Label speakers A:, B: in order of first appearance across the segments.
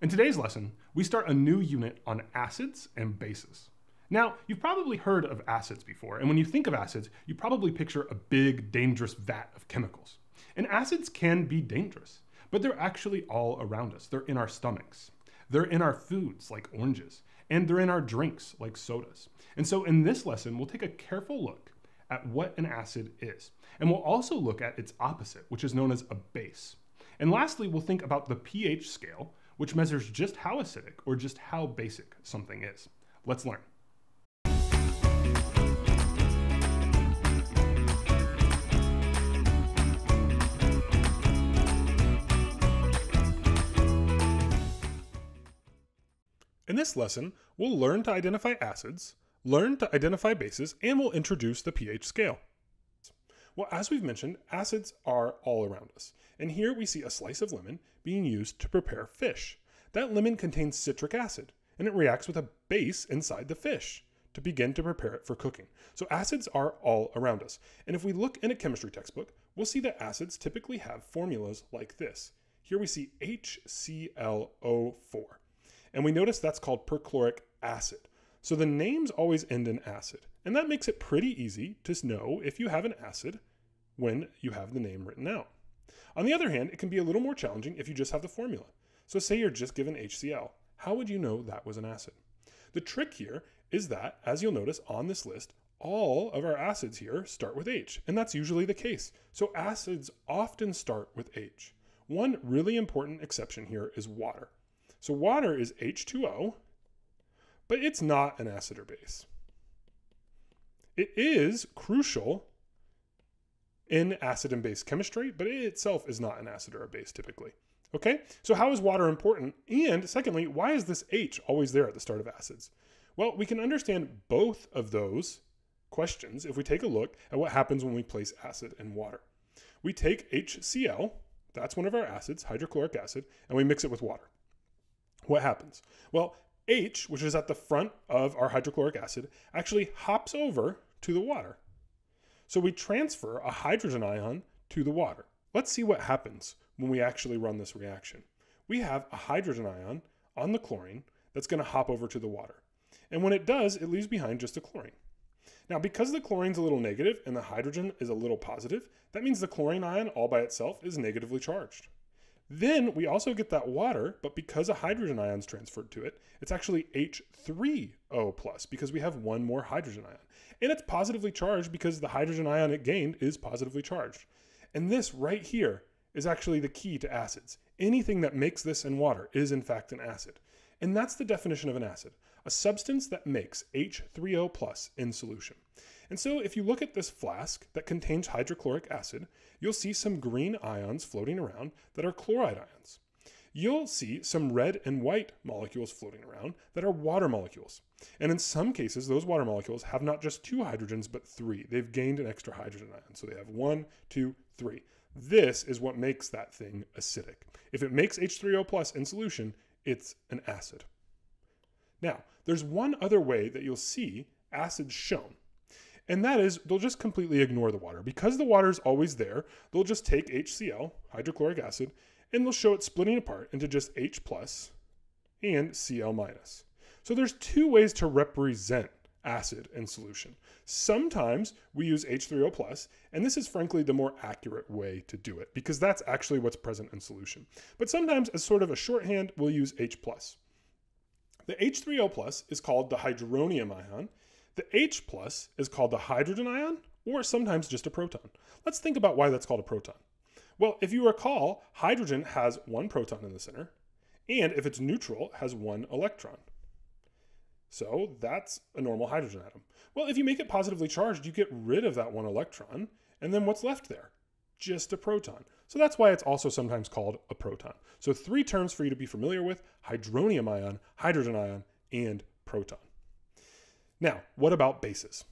A: In today's lesson, we start a new unit on acids and bases. Now, you've probably heard of acids before, and when you think of acids, you probably picture a big, dangerous vat of chemicals. And acids can be dangerous, but they're actually all around us. They're in our stomachs, they're in our foods, like oranges, and they're in our drinks, like sodas. And so in this lesson, we'll take a careful look at what an acid is. And we'll also look at its opposite, which is known as a base. And lastly, we'll think about the pH scale, which measures just how acidic or just how basic something is. Let's learn. In this lesson, we'll learn to identify acids, learn to identify bases, and we'll introduce the pH scale. Well, as we've mentioned, acids are all around us. And here we see a slice of lemon being used to prepare fish. That lemon contains citric acid, and it reacts with a base inside the fish to begin to prepare it for cooking. So acids are all around us. And if we look in a chemistry textbook, we'll see that acids typically have formulas like this. Here we see HClO4. And we notice that's called perchloric acid. So the names always end in acid. And that makes it pretty easy to know if you have an acid when you have the name written out. On the other hand, it can be a little more challenging if you just have the formula. So say you're just given HCl. How would you know that was an acid? The trick here is that, as you'll notice on this list, all of our acids here start with H, and that's usually the case. So acids often start with H. One really important exception here is water. So water is H2O, but it's not an acid or base. It is crucial in acid and base chemistry, but it itself is not an acid or a base typically. Okay, so how is water important? And secondly, why is this H always there at the start of acids? Well, we can understand both of those questions if we take a look at what happens when we place acid in water. We take HCl, that's one of our acids, hydrochloric acid, and we mix it with water. What happens? Well, H, which is at the front of our hydrochloric acid, actually hops over to the water. So we transfer a hydrogen ion to the water. Let's see what happens when we actually run this reaction. We have a hydrogen ion on the chlorine that's going to hop over to the water. And when it does, it leaves behind just a chlorine. Now, because the chlorine's a little negative and the hydrogen is a little positive, that means the chlorine ion all by itself is negatively charged. Then we also get that water, but because a hydrogen ion is transferred to it, it's actually H3O plus because we have one more hydrogen ion. And it's positively charged because the hydrogen ion it gained is positively charged. And this right here is actually the key to acids. Anything that makes this in water is in fact an acid. And that's the definition of an acid, a substance that makes H3O plus in solution. And so if you look at this flask that contains hydrochloric acid, you'll see some green ions floating around that are chloride ions. You'll see some red and white molecules floating around that are water molecules. And in some cases, those water molecules have not just two hydrogens, but three. They've gained an extra hydrogen ion. So they have one, two, three. This is what makes that thing acidic. If it makes H3O plus in solution, it's an acid. Now, there's one other way that you'll see acids shown. And that is they'll just completely ignore the water. Because the water is always there, they'll just take HCl, hydrochloric acid, and they'll show it splitting apart into just H plus and Cl minus. So there's two ways to represent acid in solution. Sometimes we use H3O plus, and this is frankly the more accurate way to do it because that's actually what's present in solution. But sometimes as sort of a shorthand, we'll use H plus. The H3O plus is called the hydronium ion, the H plus is called the hydrogen ion or sometimes just a proton. Let's think about why that's called a proton. Well, if you recall, hydrogen has one proton in the center, and if it's neutral, has one electron. So that's a normal hydrogen atom. Well, if you make it positively charged, you get rid of that one electron, and then what's left there? Just a proton. So that's why it's also sometimes called a proton. So three terms for you to be familiar with, hydronium ion, hydrogen ion, and proton. Now, what about bases?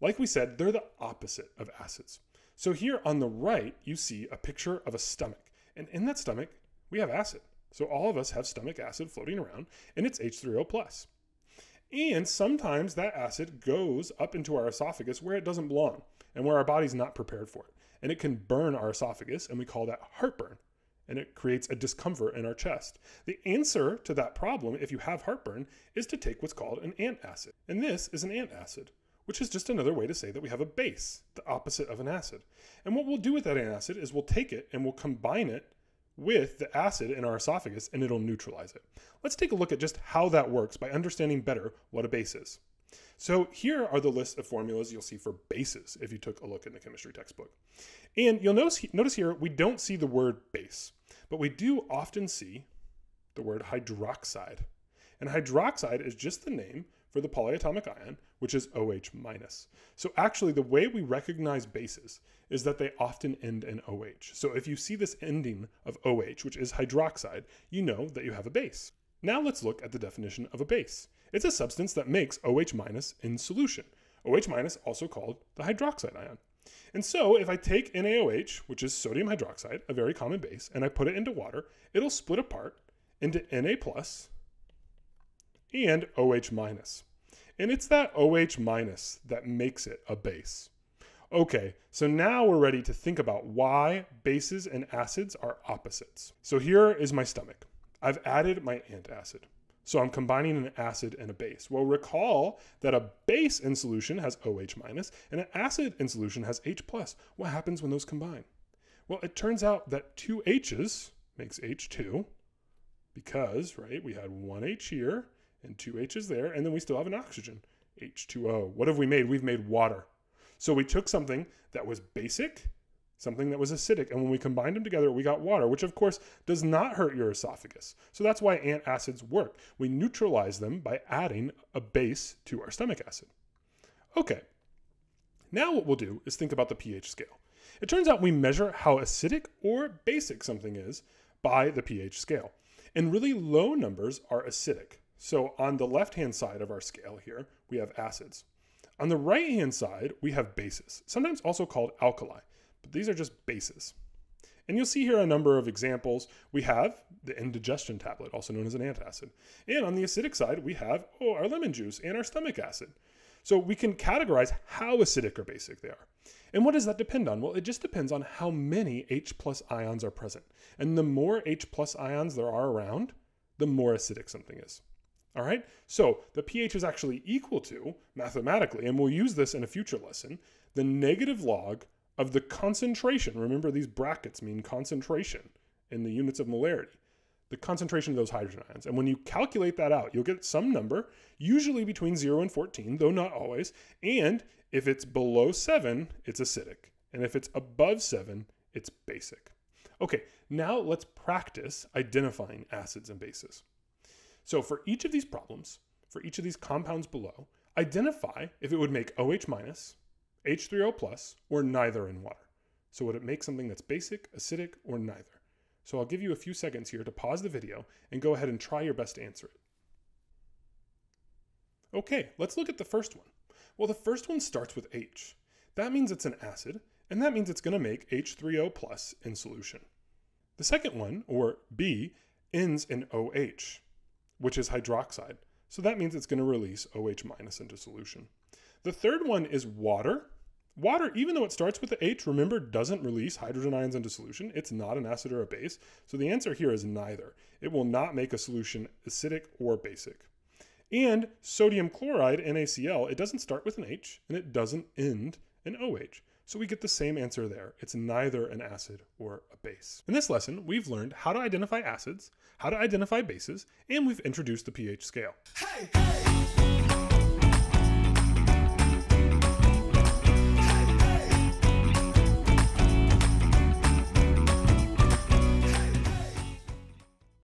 A: Like we said, they're the opposite of acids. So here on the right, you see a picture of a stomach. And in that stomach, we have acid. So all of us have stomach acid floating around, and it's H3O+. plus. And sometimes that acid goes up into our esophagus where it doesn't belong and where our body's not prepared for it. And it can burn our esophagus, and we call that heartburn. And it creates a discomfort in our chest. The answer to that problem, if you have heartburn, is to take what's called an antacid. And this is an antacid, which is just another way to say that we have a base, the opposite of an acid. And what we'll do with that antacid is we'll take it and we'll combine it with the acid in our esophagus and it'll neutralize it. Let's take a look at just how that works by understanding better what a base is. So here are the list of formulas you'll see for bases if you took a look in the chemistry textbook. And you'll notice, notice here we don't see the word base, but we do often see the word hydroxide. And hydroxide is just the name for the polyatomic ion, which is OH minus. So actually the way we recognize bases is that they often end in OH. So if you see this ending of OH, which is hydroxide, you know that you have a base. Now let's look at the definition of a base. It's a substance that makes OH minus in solution. OH minus also called the hydroxide ion. And so if I take NaOH, which is sodium hydroxide, a very common base, and I put it into water, it'll split apart into Na plus and OH minus. And it's that OH minus that makes it a base. Okay, so now we're ready to think about why bases and acids are opposites. So here is my stomach. I've added my antacid. So I'm combining an acid and a base. Well, recall that a base in solution has OH minus and an acid in solution has H plus. What happens when those combine? Well, it turns out that two H's makes H2 because, right, we had one H here and two H's there, and then we still have an oxygen, H2O. What have we made? We've made water. So we took something that was basic, something that was acidic, and when we combined them together, we got water, which of course does not hurt your esophagus. So that's why antacids work. We neutralize them by adding a base to our stomach acid. Okay, now what we'll do is think about the pH scale. It turns out we measure how acidic or basic something is by the pH scale. And really low numbers are acidic. So on the left-hand side of our scale here, we have acids. On the right-hand side, we have bases, sometimes also called alkali, but these are just bases. And you'll see here a number of examples. We have the indigestion tablet, also known as an antacid. And on the acidic side, we have oh, our lemon juice and our stomach acid. So we can categorize how acidic or basic they are. And what does that depend on? Well, it just depends on how many H plus ions are present. And the more H plus ions there are around, the more acidic something is. All right, so the pH is actually equal to, mathematically, and we'll use this in a future lesson, the negative log of the concentration. Remember, these brackets mean concentration in the units of molarity. The concentration of those hydrogen ions. And when you calculate that out, you'll get some number, usually between 0 and 14, though not always. And if it's below 7, it's acidic. And if it's above 7, it's basic. Okay, now let's practice identifying acids and bases. So for each of these problems, for each of these compounds below, identify if it would make OH minus, H3O plus, or neither in water. So would it make something that's basic, acidic, or neither? So I'll give you a few seconds here to pause the video and go ahead and try your best to answer it. Okay, let's look at the first one. Well, the first one starts with H. That means it's an acid, and that means it's going to make H3O plus in solution. The second one, or B, ends in OH which is hydroxide. So that means it's going to release OH minus into solution. The third one is water. Water, even though it starts with the H, remember, doesn't release hydrogen ions into solution. It's not an acid or a base. So the answer here is neither. It will not make a solution acidic or basic. And sodium chloride, NaCl, it doesn't start with an H and it doesn't end in OH. So we get the same answer there. It's neither an acid or a base. In this lesson, we've learned how to identify acids, how to identify bases, and we've introduced the pH scale. Hey, hey.